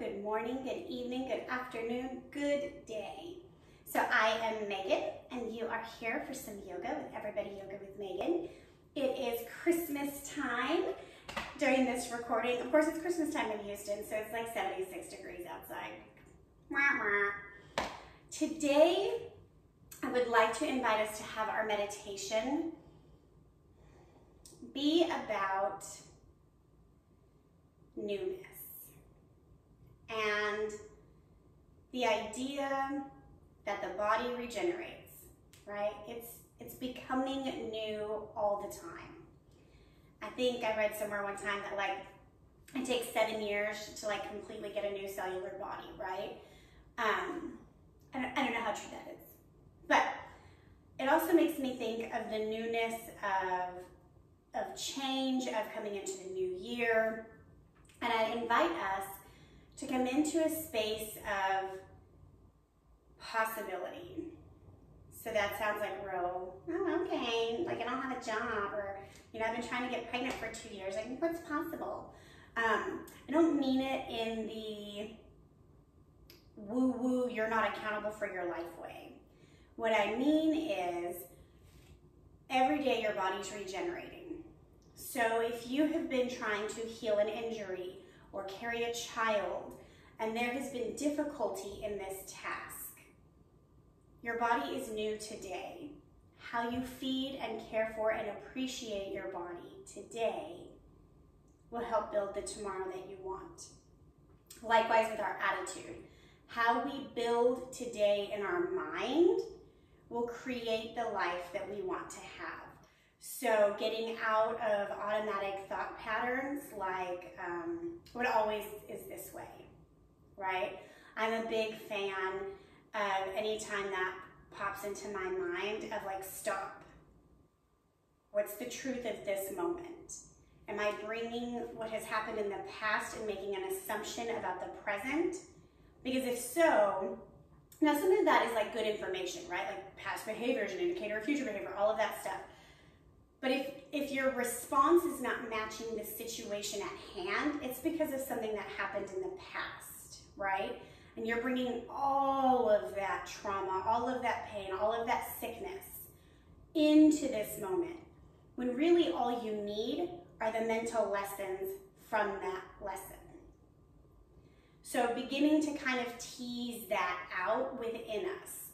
good morning, good evening, good afternoon, good day. So I am Megan and you are here for some yoga with Everybody Yoga with Megan. It is Christmas time during this recording. Of course, it's Christmas time in Houston, so it's like 76 degrees outside. Today, I would like to invite us to have our meditation be about newness. And the idea that the body regenerates, right? It's, it's becoming new all the time. I think I read somewhere one time that like it takes seven years to like completely get a new cellular body, right? Um, I don't, I don't know how true that is. But it also makes me think of the newness of, of change, of coming into the new year. And I invite us to come into a space of possibility. So that sounds like real, oh, okay, like I don't have a job or, you know, I've been trying to get pregnant for two years. Like, what's possible? Um, I don't mean it in the woo woo, you're not accountable for your life way. What I mean is every day your body's regenerating. So if you have been trying to heal an injury or carry a child, and there has been difficulty in this task. Your body is new today. How you feed and care for and appreciate your body today will help build the tomorrow that you want. Likewise with our attitude. How we build today in our mind will create the life that we want to have. So getting out of automatic thought patterns like um, what always is this way, right? I'm a big fan of anytime that pops into my mind of like, stop. What's the truth of this moment? Am I bringing what has happened in the past and making an assumption about the present? Because if so, now some of that is like good information, right? Like past behavior is an indicator of future behavior, all of that stuff. But if, if your response is not matching the situation at hand, it's because of something that happened in the past, right? And you're bringing all of that trauma, all of that pain, all of that sickness into this moment. When really all you need are the mental lessons from that lesson. So beginning to kind of tease that out within us.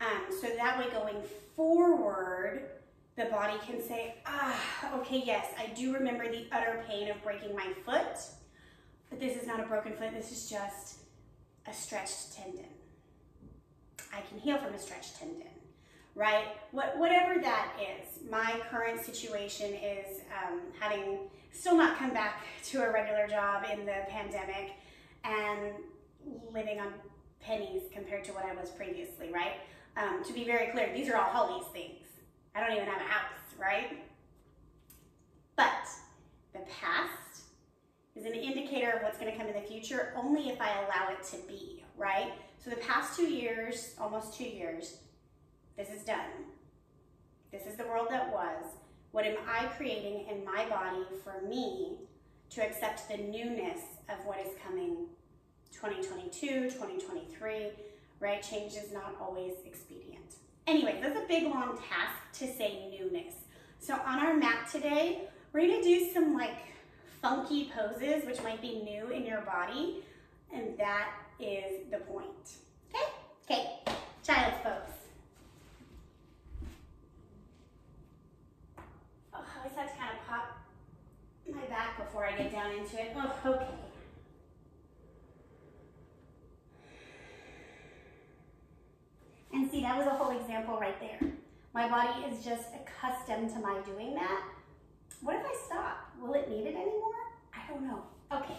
Um, so that way going forward, the body can say, ah, okay, yes, I do remember the utter pain of breaking my foot, but this is not a broken foot, this is just a stretched tendon. I can heal from a stretched tendon, right? What, whatever that is, my current situation is um, having still not come back to a regular job in the pandemic and living on pennies compared to what I was previously, right? Um, to be very clear, these are all Holly's things. I don't even have a house, right? But the past is an indicator of what's gonna come in the future only if I allow it to be, right? So the past two years, almost two years, this is done. This is the world that was. What am I creating in my body for me to accept the newness of what is coming 2022, 2023, right? Change is not always expedient. Anyway, that's a big long task to say newness. So on our mat today, we're gonna do some like funky poses, which might be new in your body, and that is the point. Okay? Okay, child's pose. Oh, I always have to kind of pop my back before I get down into it. Oh, okay. And see, that was a whole example right there. My body is just accustomed to my doing that. What if I stop? Will it need it anymore? I don't know. Okay.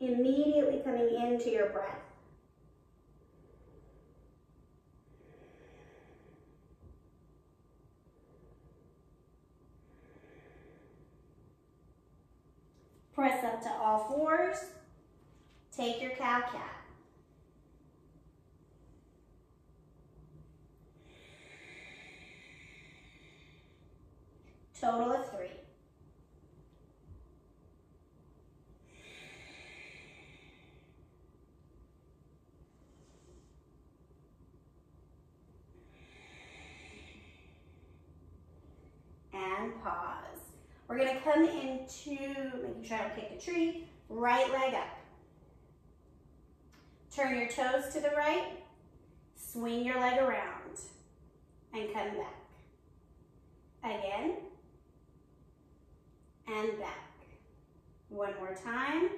Immediately coming into your breath. Press up to all fours. Take your cow cat. Total of three. And pause. We're gonna come into, making sure I don't kick the tree, right leg up. Turn your toes to the right, swing your leg around, and come back. Again, and back. One more time,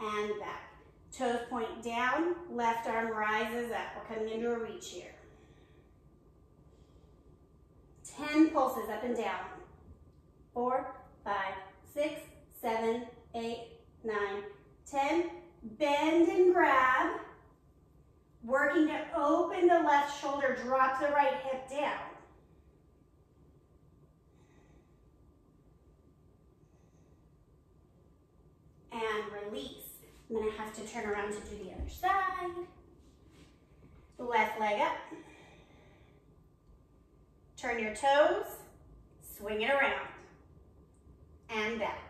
and back. Toes point down, left arm rises up. We're coming into a reach here. 10 pulses up and down. Four, five, six, seven, eight, nine, 10. Bend and grab. Working to open the left shoulder, drop the right hip down. And release. I'm gonna have to turn around to do the other side. Left leg up. Turn your toes, swing it around, and back.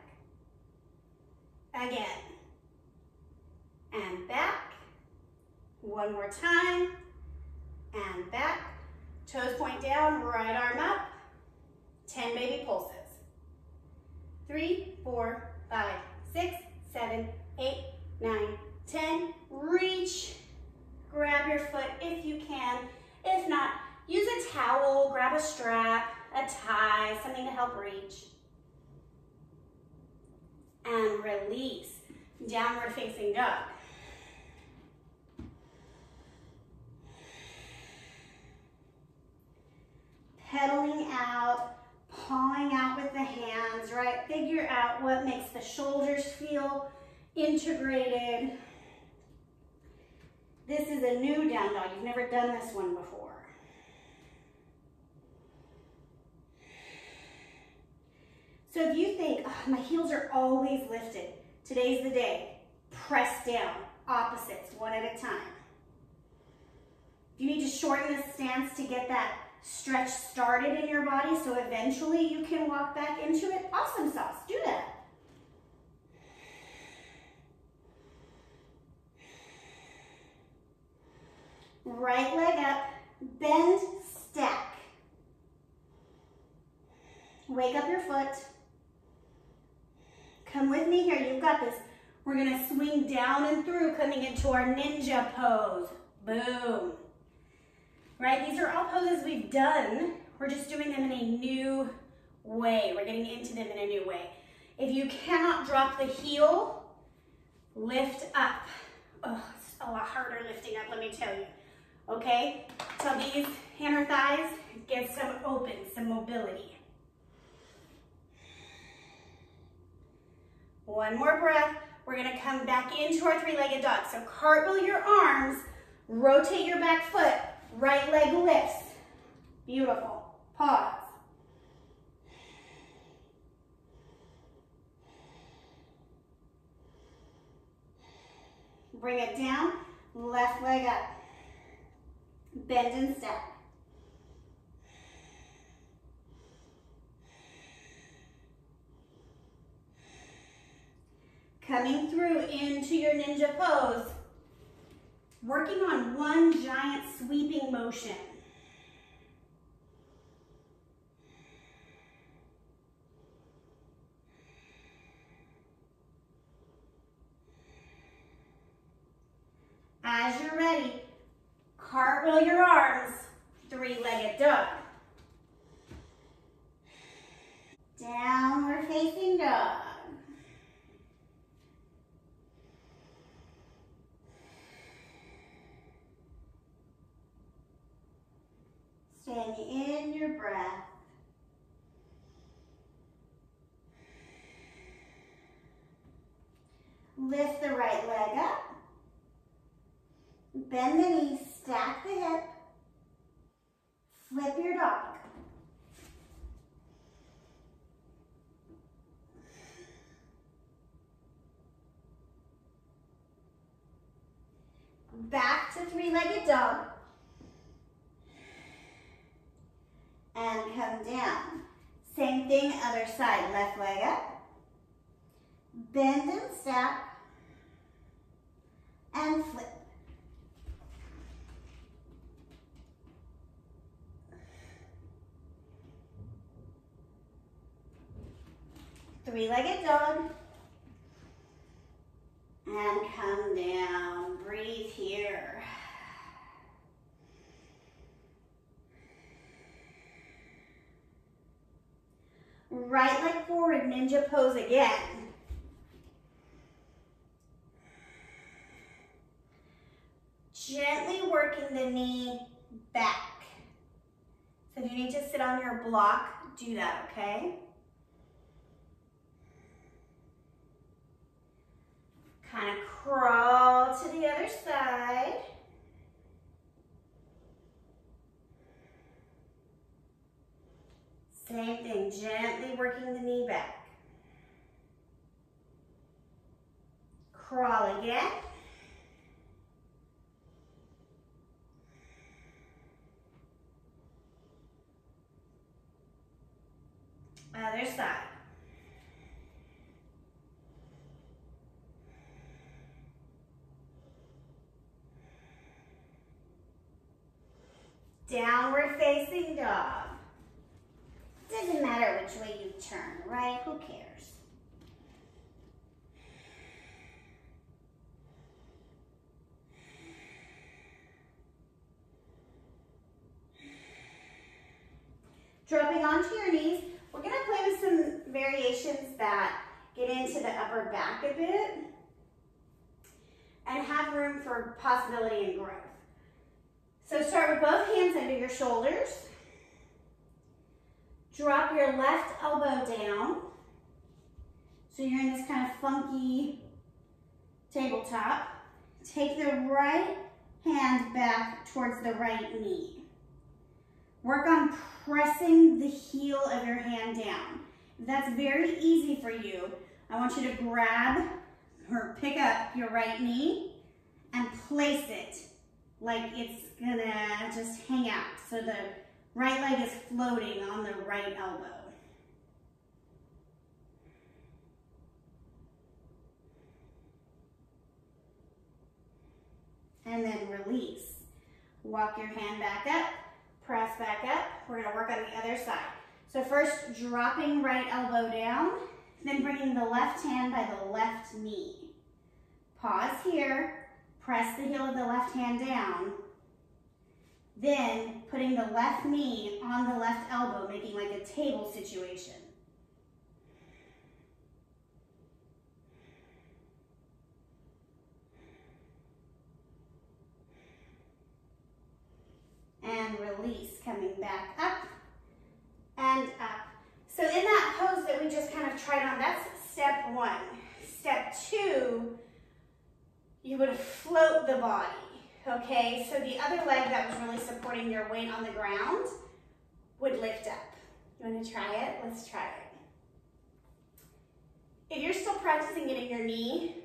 Again, and back. One more time, and back. Toes point down, right arm up. 10 baby pulses. Three, four, five, six, seven, eight, nine, 10. Reach, grab your foot if you can. If not, use a towel, grab a strap, a tie, something to help reach. And release, downward facing dog. Pedaling out, pawing out with the hands, right? Figure out what makes the shoulders feel integrated. This is a new down dog. You've never done this one before. So if you think, oh, my heels are always lifted, today's the day. Press down, opposites, one at a time. If you need to shorten the stance to get that stretch started in your body so eventually you can walk back into it, awesome sauce, do that. Right leg up, bend, stack. Wake up your foot. Come with me here, you've got this. We're gonna swing down and through, coming into our ninja pose. Boom. Right, these are all poses we've done. We're just doing them in a new way. We're getting into them in a new way. If you cannot drop the heel, lift up. Oh, it's a lot harder lifting up, let me tell you okay? So these hammer thighs get some open, some mobility. One more breath. We're gonna come back into our three-legged dog. So cartwheel your arms, rotate your back foot, right leg lifts. Beautiful. Pause. Bring it down, left leg up bend and step. Coming through into your ninja pose, working on one giant sweeping motion. As you're ready, Cartwheel your arms, three-legged dog. Downward facing dog. Staying in your breath. Lift the right leg up. Bend the knee, stack the hip, flip your dog. Back to three-legged dog. And come down. Same thing, other side, left leg up. Bend and step. And flip. Three-legged dog. And come down, breathe here. Right leg forward, ninja pose again. Gently working the knee back. So if you need to sit on your block, do that, okay? Kind of crawl to the other side. Same thing, gently working the knee back. Crawl again. Other side. Downward facing dog. Doesn't matter which way you turn, right? Who cares? Dropping onto your knees, we're gonna play with some variations that get into the upper back a bit and have room for possibility and growth. So start with both hands under your shoulders. Drop your left elbow down. So you're in this kind of funky tabletop. Take the right hand back towards the right knee. Work on pressing the heel of your hand down. That's very easy for you, I want you to grab or pick up your right knee and place it like it's gonna just hang out. So the right leg is floating on the right elbow. And then release. Walk your hand back up, press back up. We're gonna work on the other side. So first, dropping right elbow down, then bringing the left hand by the left knee. Pause here, Press the heel of the left hand down. Then putting the left knee on the left elbow, making like a table situation. And release, coming back up and up. So in that pose that we just kind of tried on, that's step one. Step two, you would float the body, okay? So the other leg that was really supporting your weight on the ground would lift up. You wanna try it? Let's try it. If you're still practicing getting your knee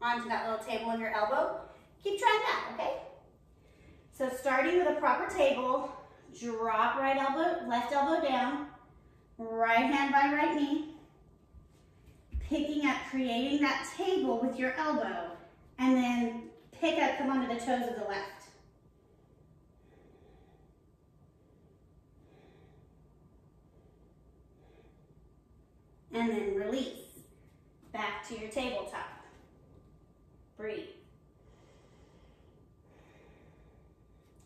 onto that little table of your elbow, keep trying that, okay? So starting with a proper table, drop right elbow, left elbow down, right hand by right knee, picking up, creating that table with your elbow and then pick up, come onto the toes of the left. And then release. Back to your tabletop. Breathe.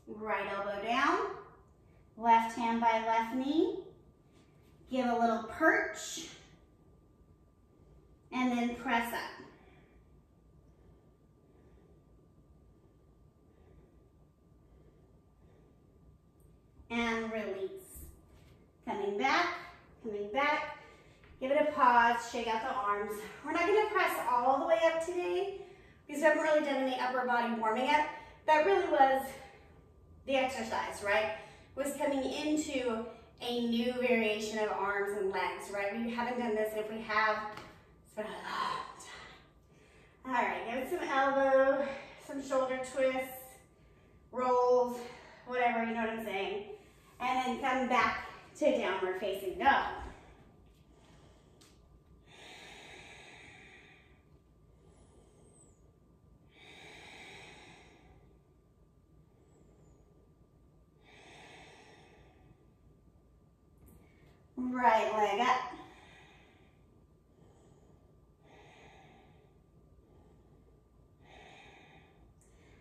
Right elbow down. Left hand by left knee. Give a little perch. And then press up. And release. Coming back, coming back. Give it a pause, shake out the arms. We're not gonna press all the way up today because we haven't really done any upper body warming up. That really was the exercise, right? Was coming into a new variation of arms and legs, right? We haven't done this, if we have, it's been a long time. All right, give it some elbow, some shoulder twists, rolls, whatever, you know what I'm saying and then come back to downward facing dog. Right leg up.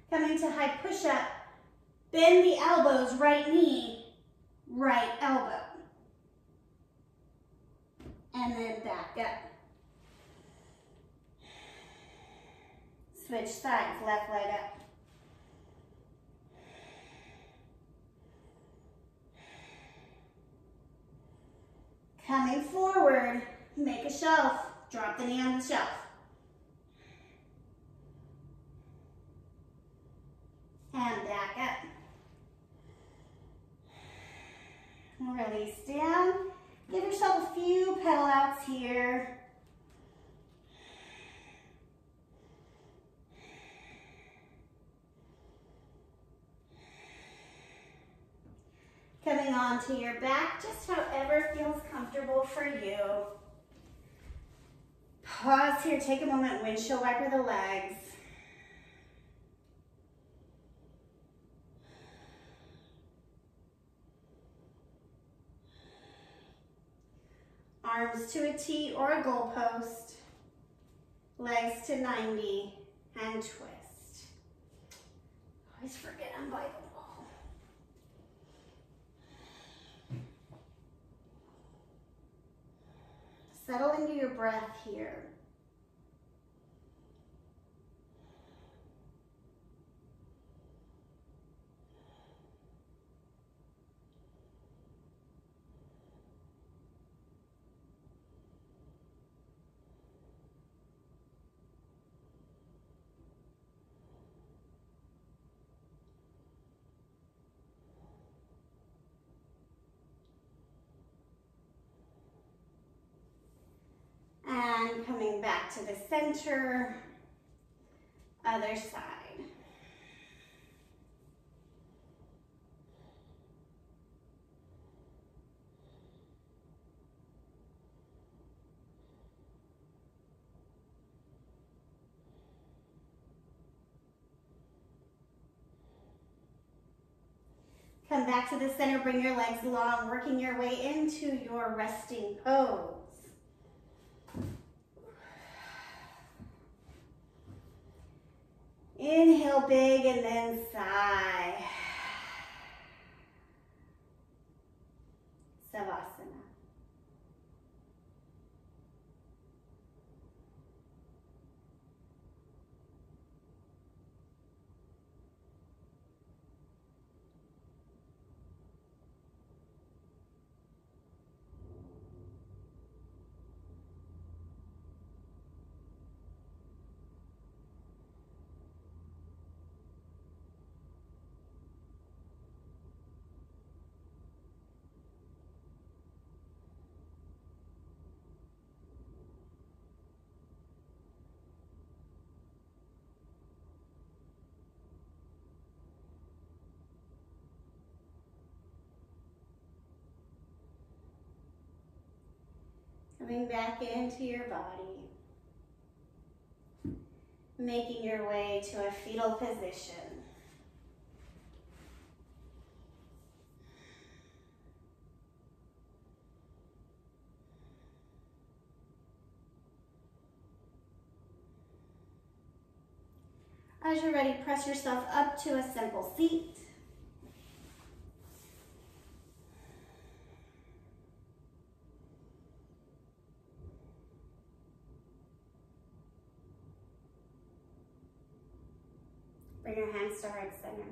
Coming to high push up, bend the elbows, right knee And then back up. Switch sides, left leg up. Coming forward, make a shelf. Drop the knee on the shelf. And back up. Release down. Give yourself a few pedal outs here. Coming onto your back, just however feels comfortable for you. Pause here, take a moment, windshield wiper the legs. Arms to a T or a goalpost. Legs to 90 and twist. Always forget I'm by the wall. Settle into your breath here. And coming back to the center, other side. Come back to the center, bring your legs long, working your way into your resting pose. Inhale big and then sigh. Savasana. Back into your body. Making your way to a fetal position. As you're ready, press yourself up to a simple seat. Bring your hands to heart center.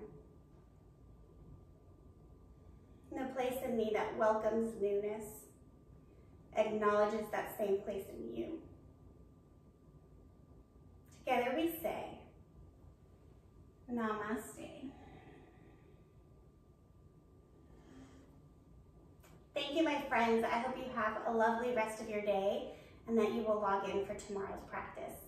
In the place in me that welcomes newness acknowledges that same place in you. Together we say, Namaste. Thank you, my friends. I hope you have a lovely rest of your day and that you will log in for tomorrow's practice.